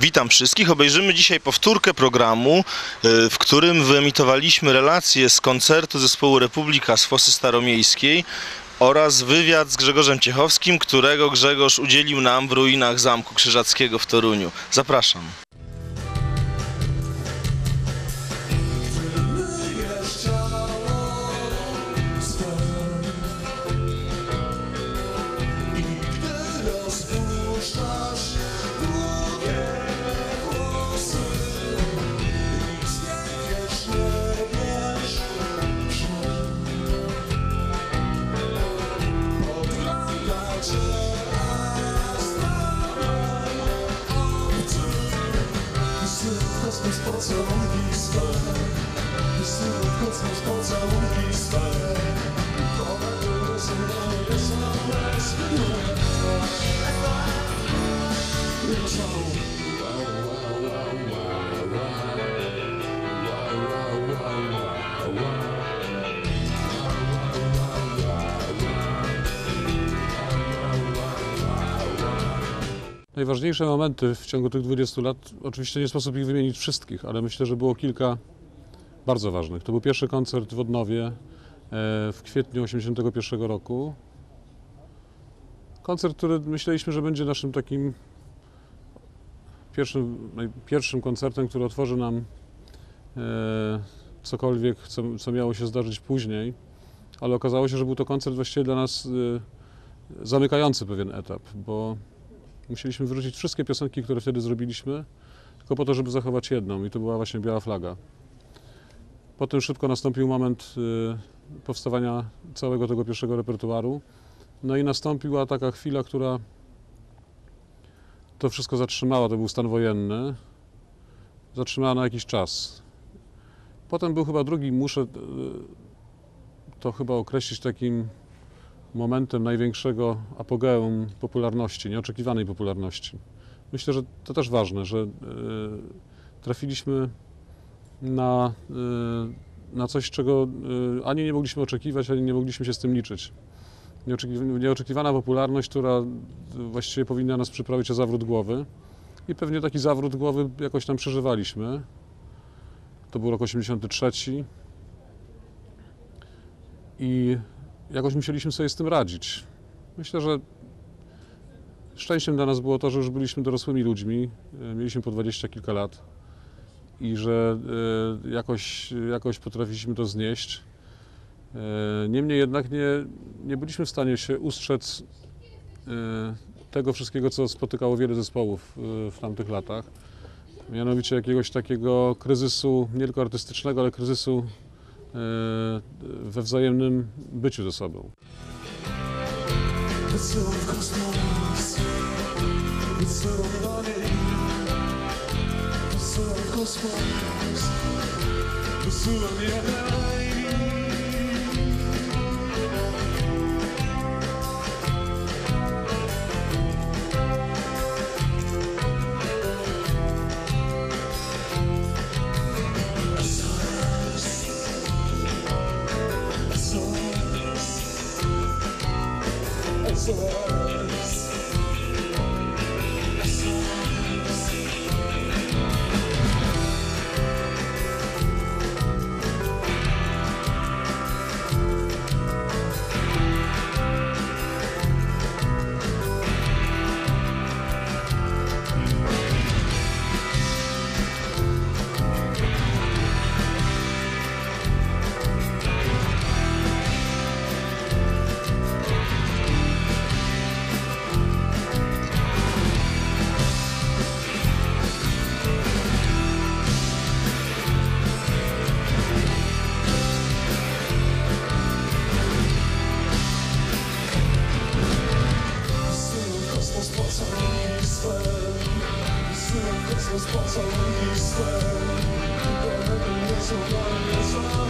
Witam wszystkich. Obejrzymy dzisiaj powtórkę programu, y, w którym wyemitowaliśmy relacje z koncertu zespołu Republika z Fosy Staromiejskiej oraz wywiad z Grzegorzem Ciechowskim, którego Grzegorz udzielił nam w ruinach Zamku Krzyżackiego w Toruniu. Zapraszam. Najważniejsze momenty w ciągu tych 20 lat, oczywiście nie sposób ich wymienić wszystkich, ale myślę, że było kilka bardzo ważnych. To był pierwszy koncert w Odnowie e, w kwietniu 1981 roku. Koncert, który myśleliśmy, że będzie naszym takim pierwszym, pierwszym koncertem, który otworzy nam e, cokolwiek, co, co miało się zdarzyć później, ale okazało się, że był to koncert właściwie dla nas e, zamykający pewien etap, bo Musieliśmy wrócić wszystkie piosenki, które wtedy zrobiliśmy, tylko po to, żeby zachować jedną i to była właśnie Biała Flaga. Potem szybko nastąpił moment y, powstawania całego tego pierwszego repertuaru. No i nastąpiła taka chwila, która to wszystko zatrzymała, to był stan wojenny. Zatrzymała na jakiś czas. Potem był chyba drugi, muszę y, to chyba określić takim momentem największego apogeum popularności, nieoczekiwanej popularności. Myślę, że to też ważne, że e, trafiliśmy na, e, na coś, czego e, ani nie mogliśmy oczekiwać, ani nie mogliśmy się z tym liczyć. Nieoczekiw- Nieoczekiwana popularność, która właściwie powinna nas przyprawić o zawrót głowy i pewnie taki zawrót głowy jakoś tam przeżywaliśmy. To był rok 83 i jakoś musieliśmy sobie z tym radzić. Myślę, że szczęściem dla nas było to, że już byliśmy dorosłymi ludźmi, e, mieliśmy po dwadzieścia kilka lat i że e, jakoś, jakoś potrafiliśmy to znieść. E, Niemniej jednak nie, nie byliśmy w stanie się ustrzec tego wszystkiego, co spotykało wiele zespołów w tamtych latach. Mianowicie jakiegoś takiego kryzysu, nie tylko artystycznego, ale kryzysu we wzajemnym byciu ze sobą. Wysyłam w Wysyłam w kosmos pocałunki swe One nie są dla mnie złe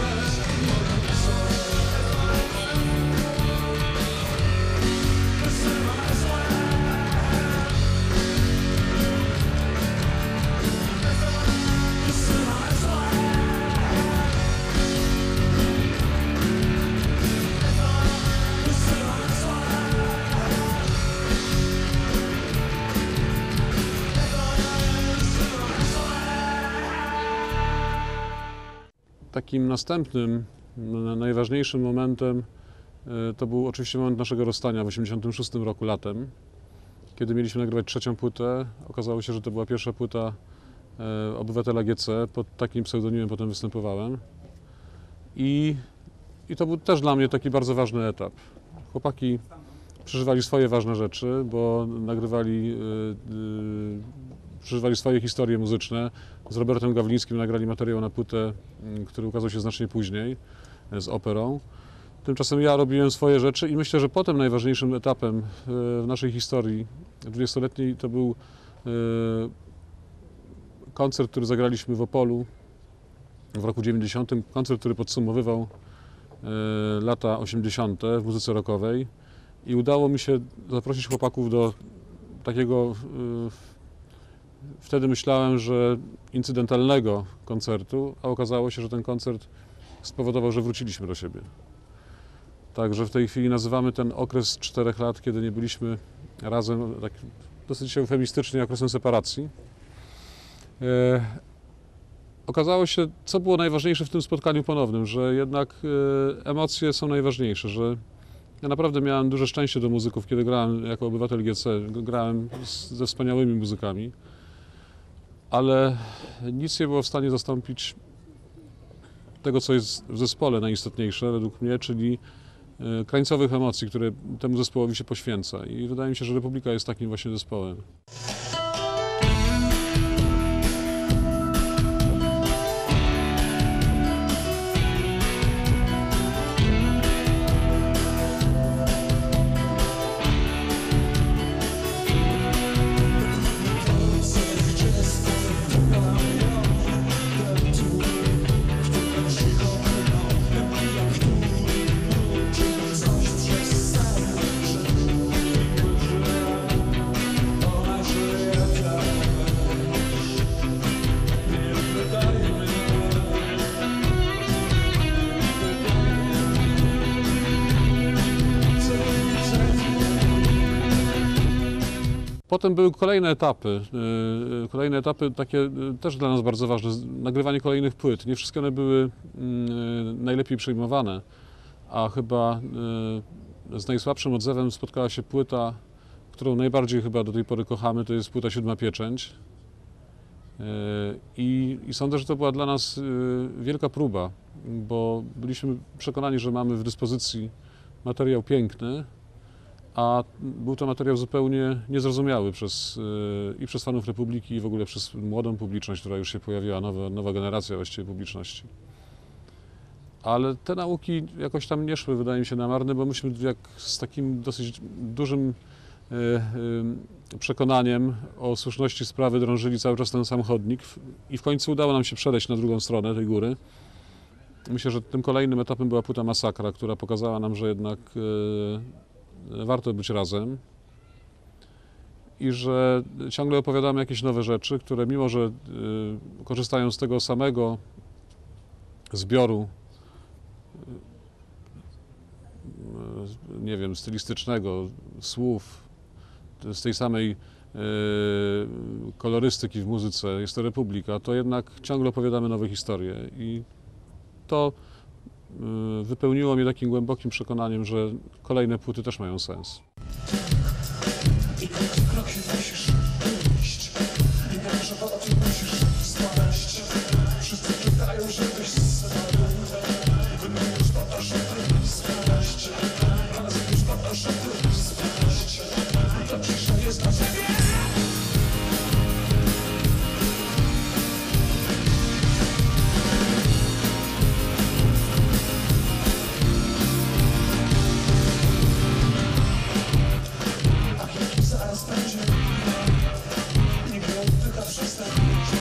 takim następnym, n- najważniejszym momentem e, to był oczywiście moment naszego rozstania w 1986 roku latem, kiedy mieliśmy nagrywać trzecią płytę. Okazało się, że to była pierwsza płyta e, Obywatela GC, pod takim pseudonimem potem występowałem. I, I to był też dla mnie taki bardzo ważny etap. Chłopaki przeżywali swoje ważne rzeczy, bo nagrywali, y, przeżywali swoje historie muzyczne. Z Robertem Gawlińskim nagrali materiał na płytę, y, który ukazał się znacznie później y, z operą. Tymczasem ja robiłem swoje rzeczy i myślę, że potem najważniejszym etapem y, w naszej historii dwudziestoletniej to był y, koncert, który zagraliśmy w Opolu w roku 90. Koncert, który podsumowywał lata 80. w muzyce rockowej i udało mi się zaprosić chłopaków do takiego, wtedy myślałem, że incydentalnego koncertu, a okazało się, że ten koncert spowodował, że wróciliśmy do siebie. Także w tej chwili nazywamy ten okres czterech lat, kiedy nie byliśmy razem, tak dosyć eufemistycznie okresem separacji. E, okazało się, co było najważniejsze w tym spotkaniu ponownym, że jednak e, emocje są najważniejsze, że ja naprawdę miałem duże szczęście do muzyków, kiedy grałem jako obywatel GC, grałem z, ze wspaniałymi muzykami, ale nic nie było w stanie zastąpić tego, co jest w zespole najistotniejsze według mnie, czyli e, krańcowych emocji, które temu zespołowi się poświęca. I wydaje mi się, że Republika jest takim właśnie zespołem. Potem były kolejne etapy, yy, kolejne etapy takie yy, też dla nas bardzo ważne, nagrywanie kolejnych płyt. Nie wszystkie one były yy, najlepiej przyjmowane, a chyba z najsłabszym odzewem spotkała się płyta, którą najbardziej chyba do tej pory kochamy, to jest płyta Siódma Pieczęć. I, I sądzę, że to była dla nas wielka próba, bo byliśmy przekonani, że mamy w dyspozycji materiał piękny, a był to materiał zupełnie niezrozumiały przez, yy, i przez fanów Republiki, i w ogóle przez młodą publiczność, która już się pojawiła, nowa, nowa generacja właściwie publiczności. Ale te nauki jakoś tam nie szły, wydaje mi się, na marne, bo myśmy jak z takim dosyć dużym yy, yy, przekonaniem o słuszności sprawy drążyli cały czas ten sam chodnik i w końcu udało nam się przejść na drugą stronę tej góry. Myślę, że tym kolejnym etapem była płyta Masakra, która pokazała nam, że jednak warto być razem i że ciągle opowiadamy jakieś nowe rzeczy, które mimo, że y, korzystają z tego samego zbioru y, y, nie wiem, stylistycznego, słów, z tej samej kolorystyki w muzyce, jest to Republika, to jednak ciągle opowiadamy nowe historie i to wypełniło mnie takim głębokim przekonaniem, że kolejne płyty też mają sens.